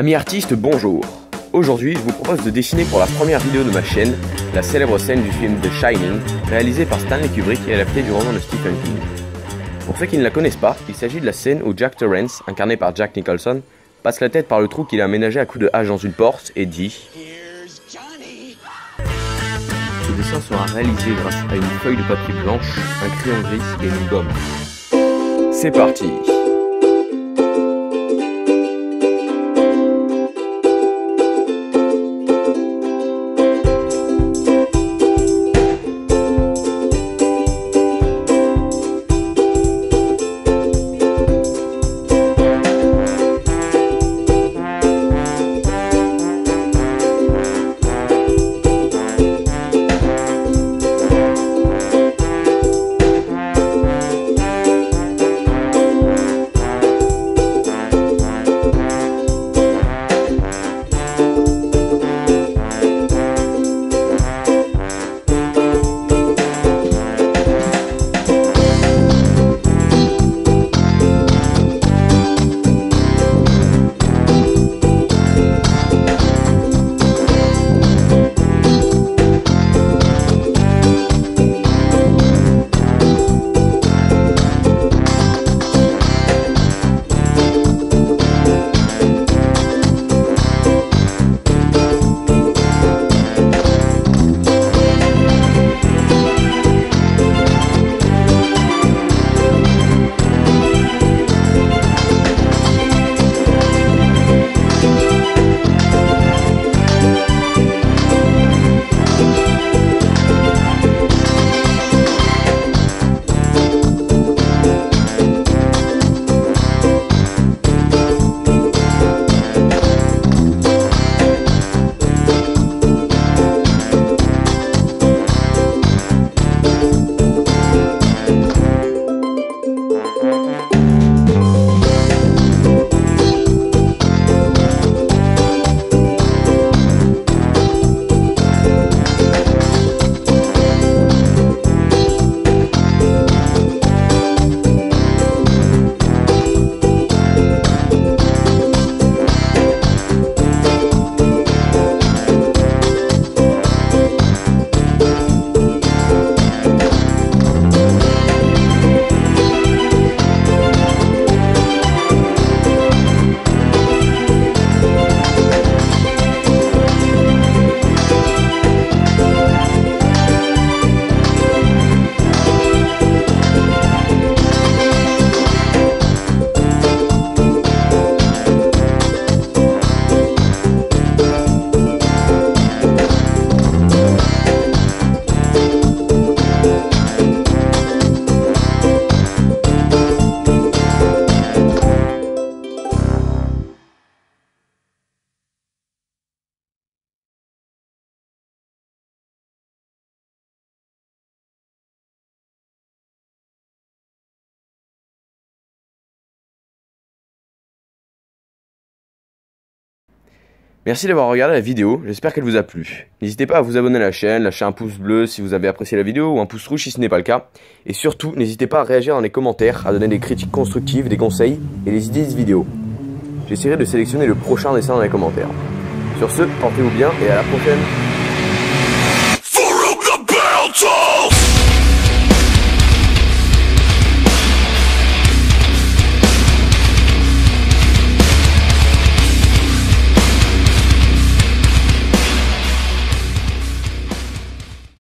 Amis artistes, bonjour. Aujourd'hui, je vous propose de dessiner pour la première vidéo de ma chaîne la célèbre scène du film The Shining, réalisée par Stanley Kubrick et adaptée du roman de Stephen King. Pour ceux qui ne la connaissent pas, il s'agit de la scène où Jack Torrance, incarné par Jack Nicholson, passe la tête par le trou qu'il a aménagé à coups de hache dans une porte et dit Ce dessin sera réalisé grâce à une feuille de papier blanche, un crayon gris et une gomme. C'est parti Merci d'avoir regardé la vidéo, j'espère qu'elle vous a plu. N'hésitez pas à vous abonner à la chaîne, lâcher un pouce bleu si vous avez apprécié la vidéo ou un pouce rouge si ce n'est pas le cas. Et surtout, n'hésitez pas à réagir dans les commentaires, à donner des critiques constructives, des conseils et des idées de vidéo. J'essaierai de sélectionner le prochain dessin dans les commentaires. Sur ce, portez-vous bien et à la prochaine